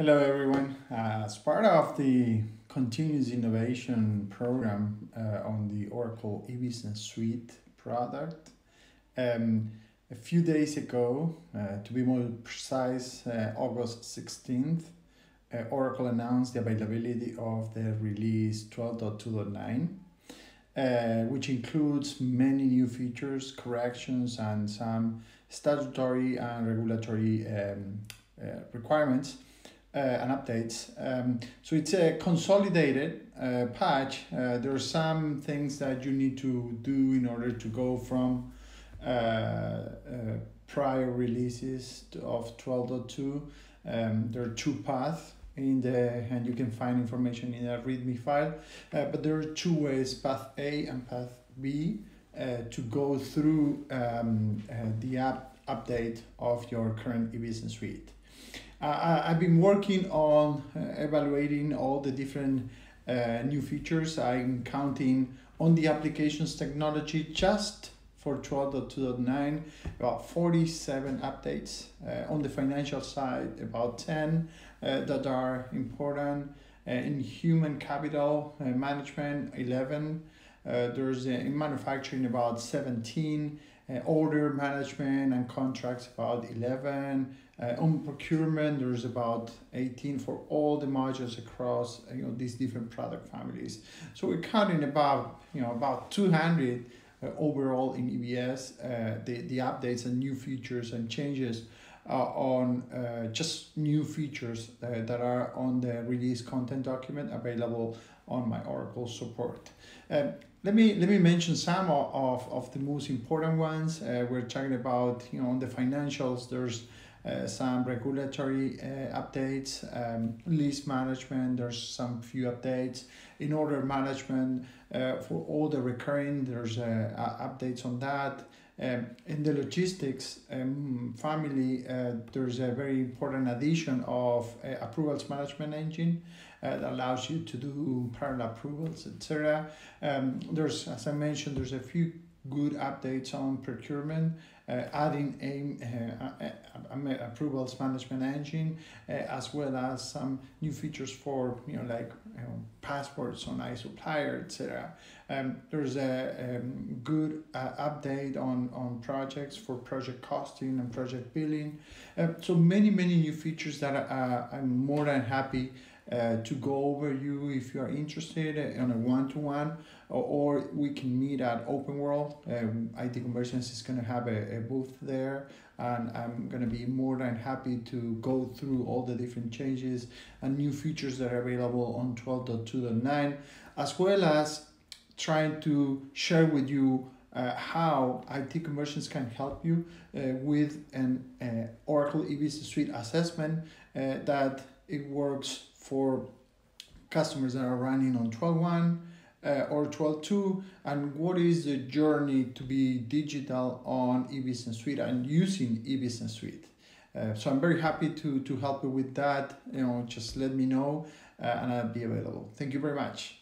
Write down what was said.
Hello, everyone. Uh, as part of the continuous innovation program uh, on the Oracle e-business suite product, um, a few days ago, uh, to be more precise, uh, August 16th, uh, Oracle announced the availability of the release 12.2.9, uh, which includes many new features, corrections, and some statutory and regulatory um, requirements uh, and updates. Um, so it's a consolidated uh, patch. Uh, there are some things that you need to do in order to go from uh, uh, prior releases of 12.2. Um, there are two paths in the and you can find information in a readme file uh, but there are two ways path a and path b to go through um, the app update of your current e-business suite uh, I've been working on uh, evaluating all the different uh, new features. I'm counting on the applications technology just for 12.2.9 about 47 updates. Uh, on the financial side about 10 uh, that are important. Uh, in human capital management 11 there's in manufacturing about 17 order management and contracts about 11 uh, on procurement, there's about 18 for all the modules across you know these different product families. So we're counting about you know about 200 uh, overall in EBS. Uh, the the updates and new features and changes uh, on uh, just new features uh, that are on the release content document available on my Oracle support. Um, let me let me mention some of, of, the most important ones. Uh, we're talking about you know on the financials. There's uh, some regulatory uh, updates, um, list management, there's some few updates. In order management uh, for all the recurring, there's updates on that. Um, in the logistics um, family, uh, there's a very important addition of uh, approvals management engine uh, that allows you to do parallel approvals, etc. Um, there's, as I mentioned, there's a few good updates on procurement, uh, adding a, a, a, approvals management engine, uh, as well as some new features for you know like you know, passwords on iSupplier, etc. Um, there's a um, good uh, update on on projects for project costing and project billing. Uh, so many many new features that uh, I'm more than happy to go over you if you are interested on a one-to-one or, we can meet at open world. Um, IT Convergence is going to have a, a booth there and i'm going to be more than happy to go through all the different changes and new features that are available on 12.2.9 as well as trying to share with you uh, how IT Convergence can help you uh, with an uh, Oracle e-business suite assessment uh, that it works for customers that are running on 12.1 uh, or 12.2 and what is the journey to be digital on eBusiness Suite and using eBusiness Suite. Uh, so I'm very happy to, to help you with that. You know, just let me know uh, and I'll be available. Thank you very much.